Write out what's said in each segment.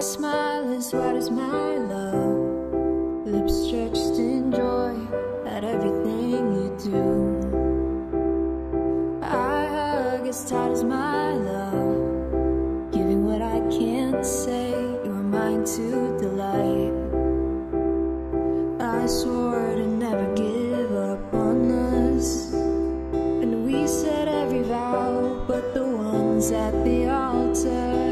My smile white as my love, lips stretched in joy at everything you do. I hug as tight as my love, giving what I can't say. You're mine to delight. I swore to never give up on us, and we said every vow, but the ones at the altar.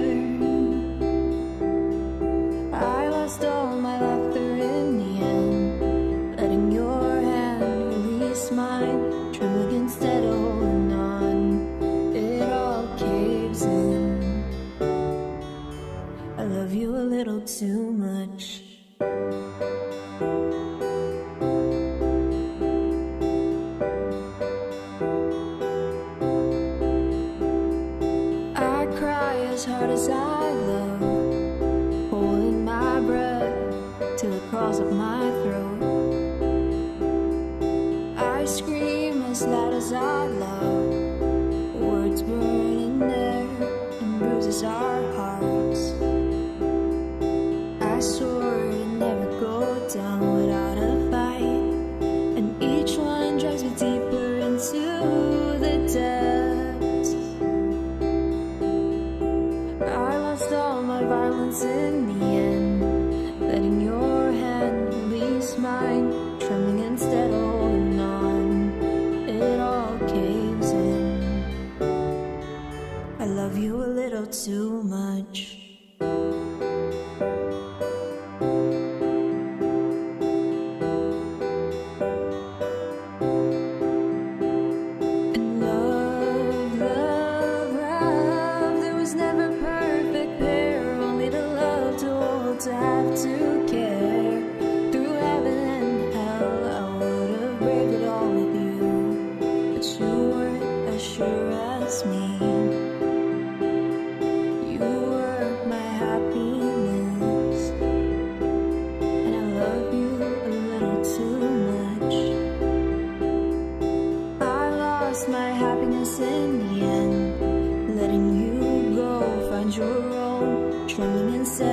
Much. I cry as hard as I love, holding my breath till it crawls up my throat. I scream as loud as I love, my in the end, letting your hand release mine, trembling instead of holding on. It all caves in. I love you a little too much. But you weren't as sure as me. You were my happiness, and I love you a little too much. I lost my happiness in the end, letting you go find your own,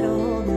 of